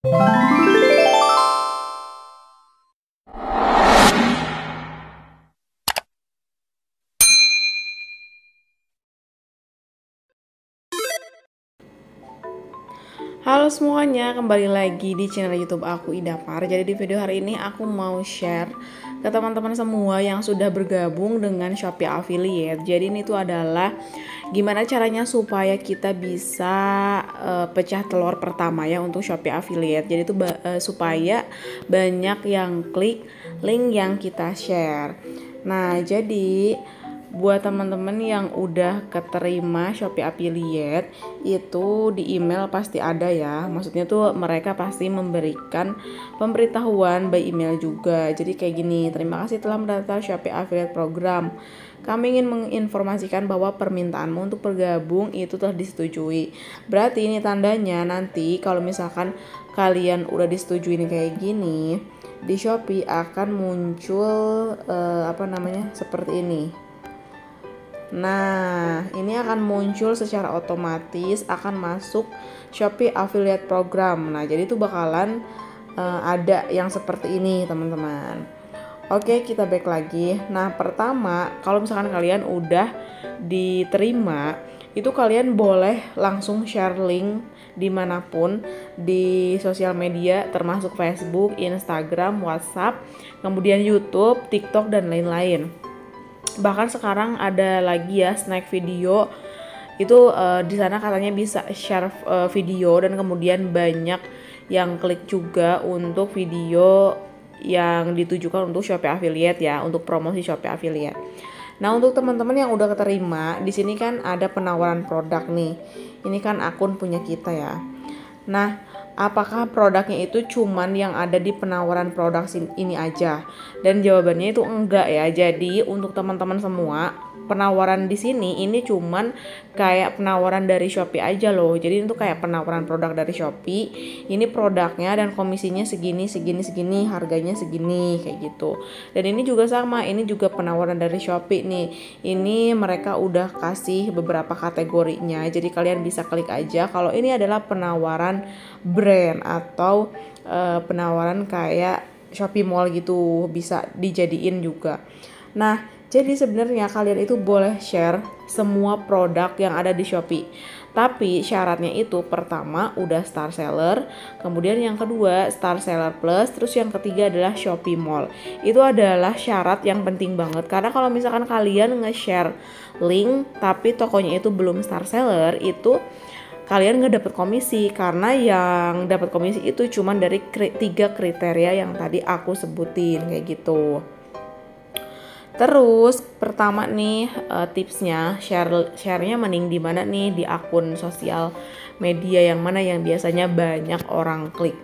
Halo semuanya, kembali lagi di channel YouTube aku Idapar. Jadi di video hari ini aku mau share ke teman-teman semua yang sudah bergabung dengan Shopee Affiliate. Jadi ini tuh adalah gimana caranya supaya kita bisa uh, pecah telur pertama ya untuk Shopee Affiliate. Jadi itu uh, supaya banyak yang klik link yang kita share. Nah, jadi buat teman-teman yang udah keterima Shopee Affiliate itu di email pasti ada ya maksudnya tuh mereka pasti memberikan pemberitahuan by email juga jadi kayak gini terima kasih telah mendaftar Shopee Affiliate Program kami ingin menginformasikan bahwa permintaanmu untuk bergabung itu telah disetujui berarti ini tandanya nanti kalau misalkan kalian udah disetujui kayak gini di Shopee akan muncul uh, apa namanya seperti ini Nah, ini akan muncul secara otomatis akan masuk Shopee Affiliate Program. Nah, jadi itu bakalan uh, ada yang seperti ini, teman-teman. Oke, kita back lagi. Nah, pertama, kalau misalkan kalian udah diterima, itu kalian boleh langsung share link di mana pun di sosial media termasuk Facebook, Instagram, WhatsApp, kemudian YouTube, TikTok, dan lain-lain bahkan sekarang ada lagi ya snack video itu uh, di sana katanya bisa share uh, video dan kemudian banyak yang klik juga untuk video yang ditujukan untuk Shopee affiliate ya untuk promosi Shopee affiliate. Nah untuk teman-teman yang udah keterima di sini kan ada penawaran produk nih. Ini kan akun punya kita ya. Nah apakah produknya itu cuman yang ada di penawaran produk ini aja? Dan jawabannya itu enggak ya. Jadi untuk teman-teman semua penawaran di sini ini cuman kayak penawaran dari Shopee aja loh. Jadi itu kayak penawaran produk dari Shopee. Ini produknya dan komisinya segini, segini, segini, harganya segini kayak gitu. Dan ini juga sama, ini juga penawaran dari Shopee nih. Ini mereka udah kasih beberapa kategorinya. Jadi kalian bisa klik aja kalau ini adalah penawaran brand atau uh, penawaran kayak Shopee Mall gitu bisa dijadiin juga. Nah, jadi sebenarnya kalian itu boleh share semua produk yang ada di Shopee. Tapi syaratnya itu pertama udah star seller, kemudian yang kedua star seller plus, terus yang ketiga adalah Shopee Mall. Itu adalah syarat yang penting banget karena kalau misalkan kalian nge-share link tapi tokonya itu belum star seller itu kalian nggak dapat komisi karena yang dapat komisi itu cuma dari kri tiga kriteria yang tadi aku sebutin kayak gitu. Terus pertama nih uh, tipsnya share sharenya mending di mana nih di akun sosial media yang mana yang biasanya banyak orang klik.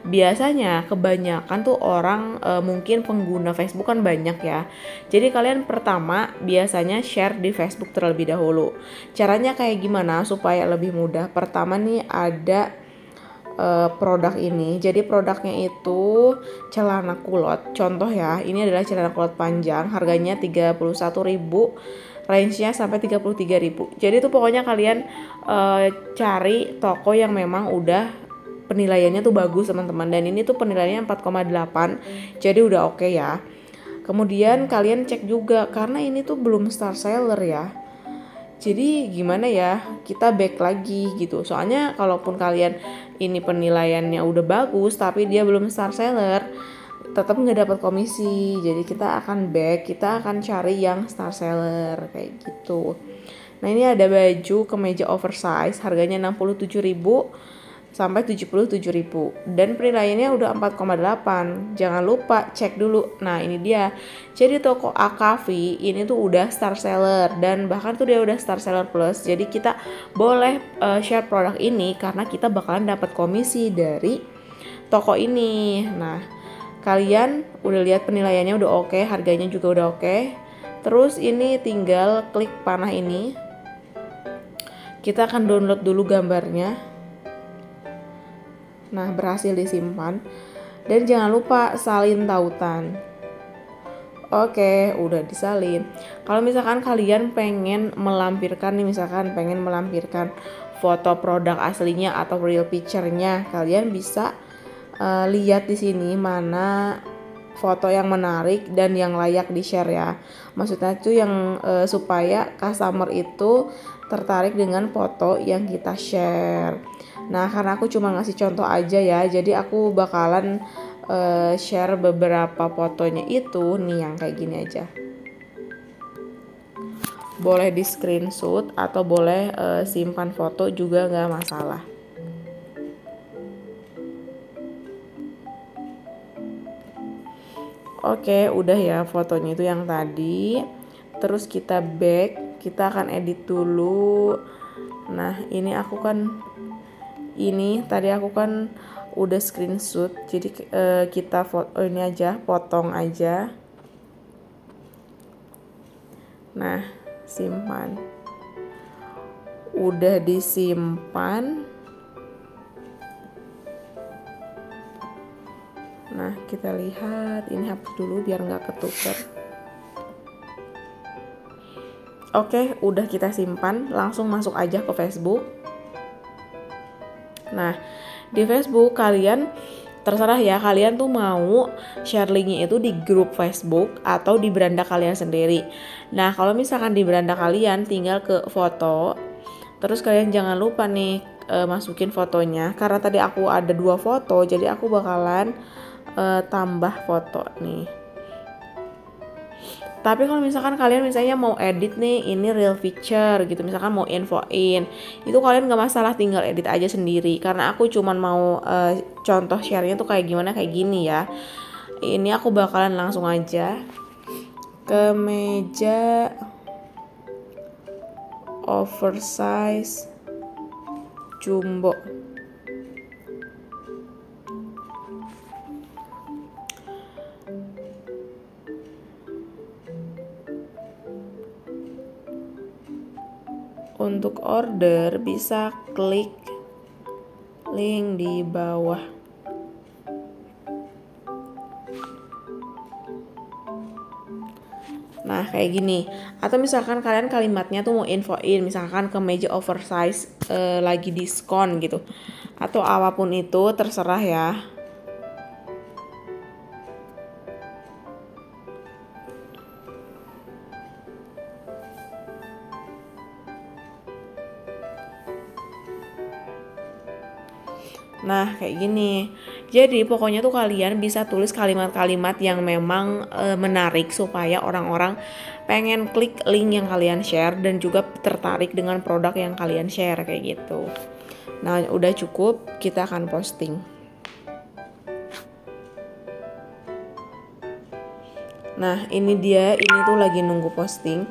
Biasanya kebanyakan tuh orang uh, mungkin pengguna Facebook kan banyak ya. Jadi kalian pertama biasanya share di Facebook terlebih dahulu. Caranya kayak gimana supaya lebih mudah? Pertama nih ada uh, produk ini. Jadi produknya itu celana kulot. Contoh ya, ini adalah celana kulot panjang, harganya 31.000 range-nya sampai 33.000. Jadi itu pokoknya kalian uh, cari toko yang memang udah penilaiannya tuh bagus teman-teman. Dan ini tuh penilaiannya 4,8. Jadi udah oke okay ya. Kemudian kalian cek juga karena ini tuh belum star seller ya. Jadi gimana ya kita back lagi gitu. Soalnya kalaupun kalian ini penilaiannya udah bagus tapi dia belum star seller tetap nggak dapat komisi. Jadi kita akan back kita akan cari yang star seller kayak gitu. Nah ini ada baju kemeja oversize harganya 67.000 sampai 77.000 dan penilaiannya udah 4,8 jangan lupa cek dulu. Nah ini dia. Jadi toko Akavi ini tuh udah star seller. Dan bahkan tuh dia udah star seller plus. Jadi kita boleh uh, share produk ini karena kita bakalan dapat komisi dari toko ini. Nah kalian udah lihat penilaiannya udah oke okay, harganya juga udah oke. Okay. terus ini tinggal klik panah ini. Kita akan download dulu gambarnya Nah, berhasil disimpan. Dan jangan lupa salin tautan. Oke, udah disalin. Kalau misalkan kalian pengen melampirkan nih, misalkan pengen melampirkan foto produk aslinya atau real picture-nya, kalian bisa uh, lihat di sini mana foto yang menarik dan yang layak di share ya maksudnya itu yang uh, supaya customer itu tertarik dengan foto yang kita share nah karena aku cuma ngasih contoh aja ya jadi aku bakalan uh, share beberapa fotonya itu nih yang kayak gini aja boleh di screenshot atau boleh uh, simpan foto juga nggak masalah Oke, udah ya fotonya itu yang tadi. Terus kita back, kita akan edit dulu. Nah, ini aku kan ini tadi aku kan udah screenshot. Jadi uh, kita foto oh, ini aja, potong aja. Nah, simpan udah disimpan nah kita lihat ini hapus dulu biar nggak ketuker oke udah kita simpan langsung masuk aja ke Facebook nah di Facebook kalian terserah ya kalian tuh mau share linknya itu di grup Facebook atau di beranda kalian sendiri. Nah kalau misalkan di beranda kalian tinggal ke foto, terus kalian jangan lupa nih e, masukin fotonya karena tadi aku ada dua foto, jadi aku bakalan e, tambah foto nih. Tapi kalau misalkan kalian misalnya mau edit nih ini real picture gitu, misalkan mau infoin, itu kalian gak masalah tinggal edit aja sendiri. Karena aku cuman mau uh, contoh sharenya tuh kayak gimana kayak gini ya. Ini aku bakalan langsung aja ke meja oversize jumbo. Untuk order bisa klik link di bawah. Nah, kayak gini. Atau misalkan kalian kalimatnya tuh mau infoin misalkan ke meja oversize e, lagi diskon gitu. Atau apa pun itu terserah ya. Nah, kayak gini. Jadi, pokoknya tuh kalian bisa tulis kalimat-kalimat yang memang e, menarik supaya orang-orang pengen klik link yang kalian share dan juga tertarik dengan produk yang kalian share kayak gitu. Nah, udah cukup, kita akan posting. Nah, ini dia, ini tuh lagi nunggu posting.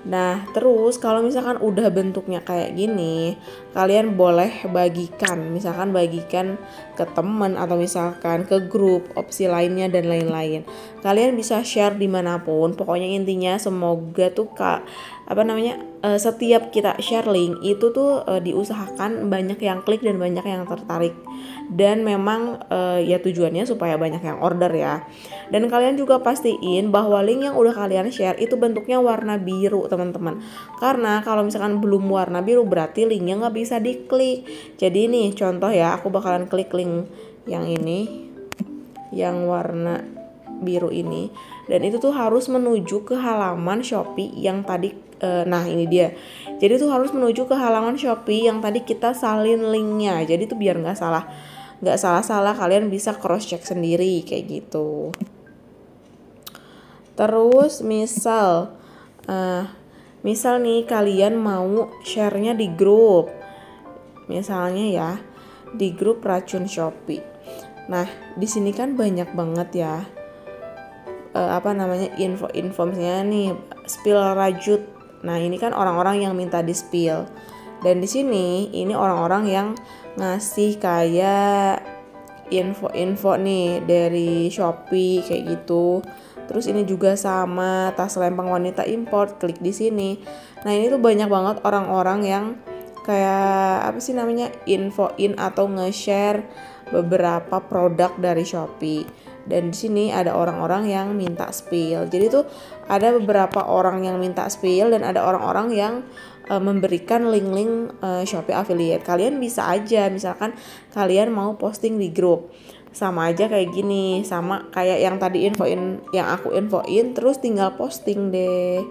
Nah, terus kalau misalkan udah bentuknya kayak gini, kalian boleh bagikan, misalkan bagikan ke temen atau misalkan ke grup, opsi lainnya dan lain-lain. Kalian bisa share di mana pun, pokoknya intinya semoga tuh kak apa namanya uh, setiap kita share link itu tuh uh, diusahakan banyak yang klik dan banyak yang tertarik. Dan memang uh, ya tujuannya supaya banyak yang order ya. Dan kalian juga pastiin bahwa link yang udah kalian share itu bentuknya warna biru teman-teman. Karena kalau misalkan belum warna biru berarti linknya nggak bisa diklik. Jadi ini contoh ya aku bakalan klik link yang ini yang warna biru ini. Dan itu tuh harus menuju ke halaman Shopee yang tadi uh, nah ini dia. Jadi tuh harus menuju ke halaman Shopee yang tadi kita salin linknya. Jadi tuh biar nggak salah nggak salah-salah kalian bisa cross check sendiri kayak gitu. Terus misal uh, misal nih kalian mau sharenya di grup. Misalnya ya di grup racun Shopee. Nah di sini kan banyak banget ya uh, apa namanya info-infonya nih spill rajut Nah, ini kan orang-orang yang minta di spill. Dan di sini ini orang-orang yang ngasih kayak info-info nih dari Shopee kayak gitu. Terus ini juga sama tas lempang wanita import, klik di sini. Nah, ini tuh banyak banget orang-orang yang kayak apa sih namanya infoin atau nge-share beberapa produk dari Shopee dan di sini ada orang-orang yang minta spill. Jadi tuh ada beberapa orang yang minta spill dan ada orang-orang yang uh, memberikan link-link uh, Shopee affiliate. Kalian bisa aja misalkan kalian mau posting di grup. Sama aja kayak gini sama kayak yang tadi infoin yang aku infoin terus tinggal posting deh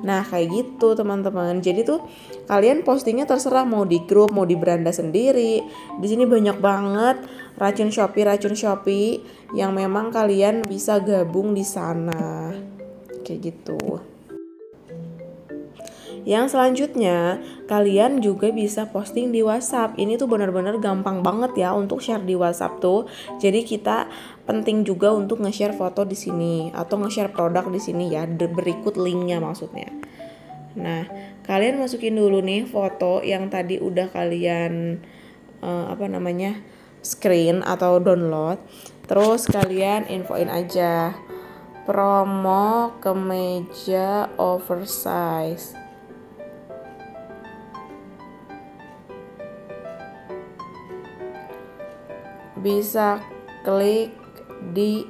nah kayak gitu teman-teman. Jadi tuh kalian postingnya terserah mau di grup mau di beranda sendiri. Di sini banyak banget racun shopee racun shopee yang memang kalian bisa gabung di sana. Kayak gitu yang selanjutnya, kalian juga bisa posting di WhatsApp. Ini tuh benar-benar gampang banget ya untuk share di WhatsApp tuh. Jadi kita penting juga untuk nge-share foto di sini atau nge-share produk di sini ya. Berikut linknya maksudnya. Nah, kalian masukin dulu nih foto yang tadi udah kalian uh, apa namanya? screen atau download. Terus kalian infoin aja promo kemeja oversize bisa klik di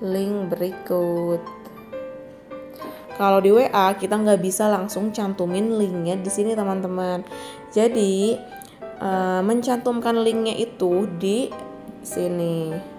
link berikut. Kalau di WA kita nggak bisa langsung cantumin linknya di sini teman-teman. Jadi uh, mencantumkan linknya itu di sini.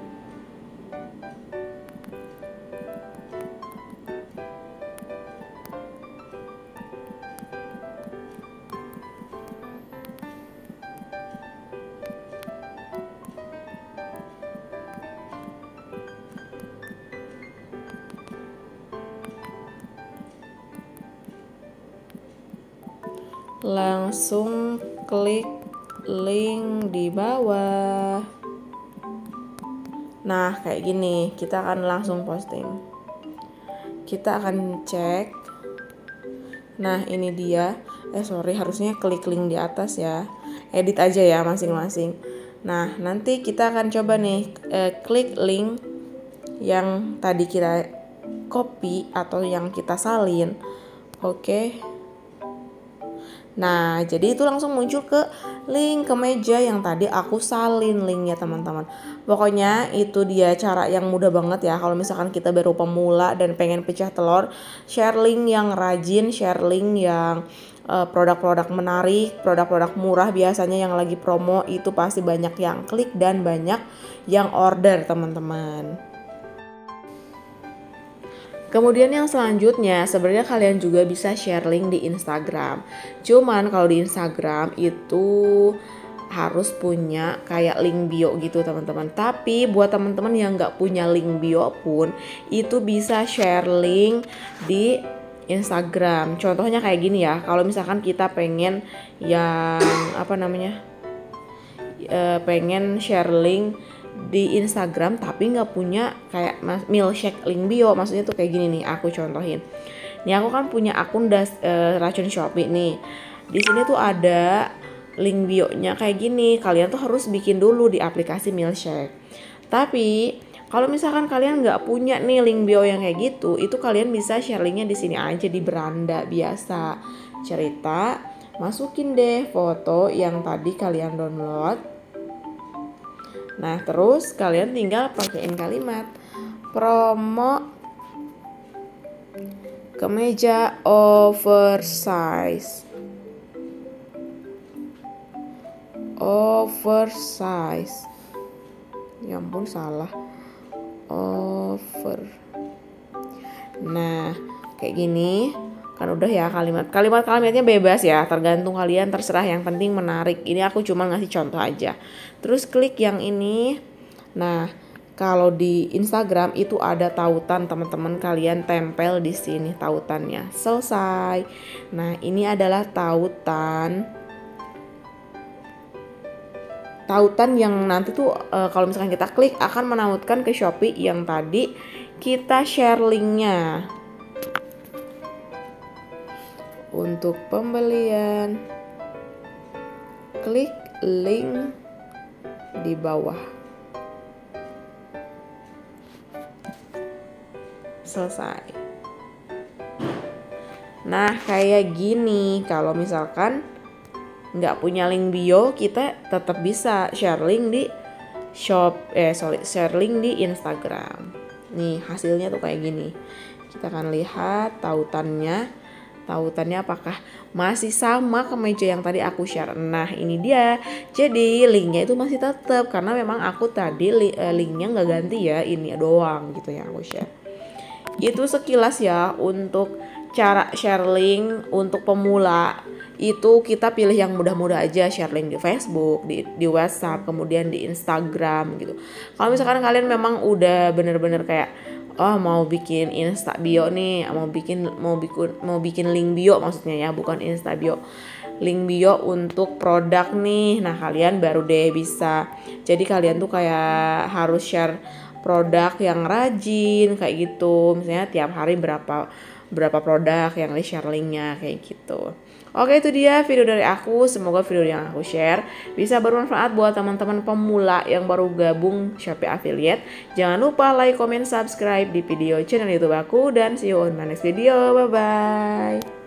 Langsung klik link di bawah. Nah, kayak gini, kita akan langsung posting. Kita akan cek. Nah, ini dia. Eh, sorry, harusnya klik link di atas ya. Edit aja ya masing-masing. Nah, nanti kita akan coba nih eh, klik link yang tadi kita copy atau yang kita salin. Oke. Okay Nah, jadi itu langsung muncul ke link ke meja yang tadi aku salin linknya teman-teman. Pokoknya itu dia cara yang mudah banget ya kalau misalkan kita baru pemula dan pengen pecah telur, share link yang rajin, share link yang eh, produk-produk menarik, produk-produk murah biasanya yang lagi promo itu pasti banyak yang klik dan banyak yang order teman-teman. Kemudian yang selanjutnya sebenarnya kalian juga bisa share link di Instagram. Cuman kalau di Instagram itu harus punya kayak link bio gitu teman-teman. Tapi buat teman-teman yang nggak punya link bio pun itu bisa share link di Instagram. Contohnya kayak gini ya. Kalau misalkan kita pengen yang apa namanya, e, pengen share link di Instagram tapi nggak punya kayak milkshake link bio. Maksudnya tuh kayak gini nih aku contohin. Nih aku kan punya akun das uh, racun shopee nih. Di sini tuh ada link bio nya kayak gini. Kalian tuh harus bikin dulu di aplikasi milkshake. Tapi kalau misalkan kalian nggak punya nih link bio yang kayak gitu itu kalian bisa share linknya di sini aja di beranda biasa. Cerita masukin deh foto yang tadi kalian download Nah, terus kalian tinggal pakaiin kalimat promo kemeja oversize. Oversize. Ya ampun salah. Over. Nah, kayak gini kan udah ya kalimat kalimat kalimatnya bebas ya tergantung kalian terserah. Yang penting menarik. Ini aku cuma ngasih contoh aja. Terus klik yang ini. Nah kalau di Instagram itu ada tautan teman-teman kalian tempel di sini tautannya. Selesai. Nah ini adalah tautan. Tautan yang nanti tuh e, kalau misalkan kita klik akan menautkan ke Shopee yang tadi. Kita share linknya untuk pembelian. Klik link di bawah. Selesai. Nah, kayak gini. Kalau misalkan nggak punya link bio, kita tetap bisa share link di shop, eh sorry, share link di Instagram. Nih, hasilnya tuh kayak gini. Kita akan lihat tautannya tautannya apakah masih sama kemeja yang tadi aku share? Nah ini dia. Jadi linknya itu masih tetap karena memang aku tadi eh, linknya nggak ganti ya ini doang gitu yang aku share. Itu sekilas ya untuk cara share link untuk pemula. Itu kita pilih yang mudah-mudah aja share link di Facebook, di di WhatsApp, kemudian di Instagram gitu. Kalau misalkan kalian memang udah bener-bener kayak oh mau bikin insta bio nih mau bikin mau bikin mau bikin link bio maksudnya ya bukan insta bio. Link bio untuk produk nih. Nah kalian baru deh bisa. Jadi kalian tuh kayak harus share produk yang rajin kayak gitu. Misalnya tiap hari berapa berapa produk yang di share linknya kayak gitu Oke itu dia video dari aku. Semoga video yang aku share bisa bermanfaat buat teman-teman pemula yang baru gabung Shopee Affiliate. Jangan lupa like, comment, subscribe di video channel YouTube aku dan see you on my next video. Bye bye.